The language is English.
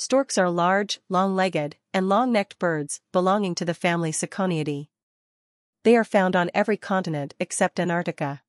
Storks are large, long-legged, and long-necked birds belonging to the family Ciconiidae. They are found on every continent except Antarctica.